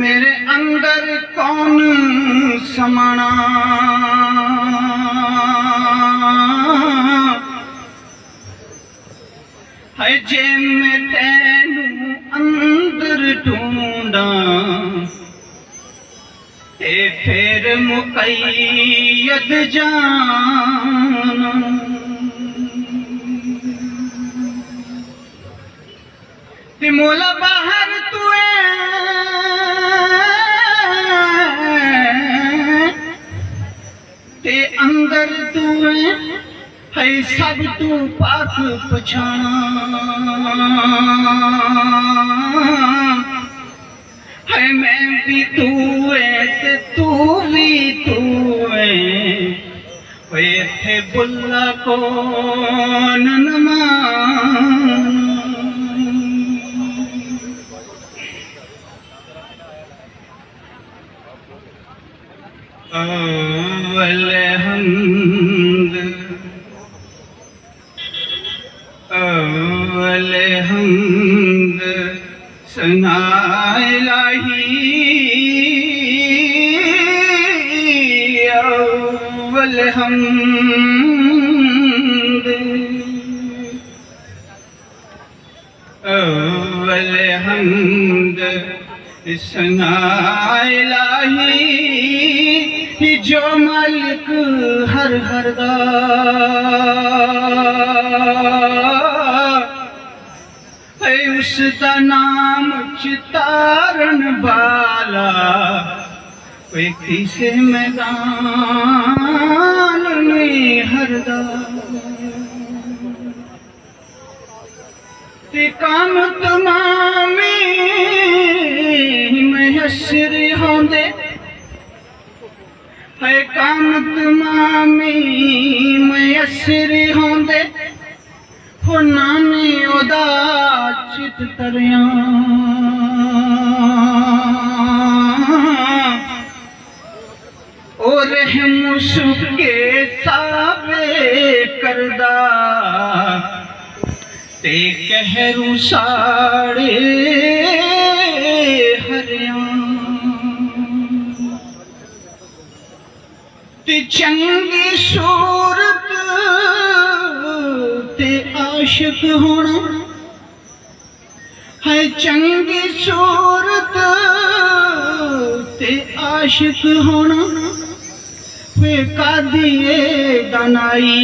मेरे अंदर कौन समण अॼे मैनू अंदर ढूंढा ते फिर मां कई मोला बहर तूं अंगर तूं अर सब तूं पख पछाणे में बि तूं तूं बि तूं भई इला को ननमा اول حمد سنا الہی जो मालिक हर हर दय त नाम चितार बाला भई किसे मैदान में हरदा ते काम तमामे महसिरी हूंदे اے کامت مامی میسر ہوں دے ہو نامی او دا چت تریاں او رحم شک کے سابے کردا تے کہہ رو ساڑے चंगी सूरत ते आशिक होना है चंगी सूरत ते आशिक होना वे कादिए दनाई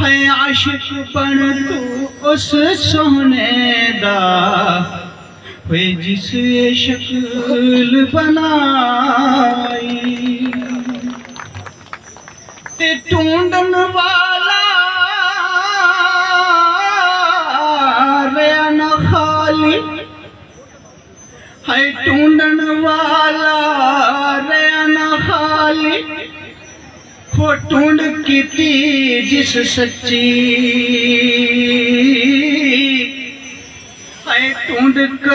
है आशिक बन तू उस सोने दा والا خالی والا जिसन टूडन خالی पोइ کی تھی جس سچی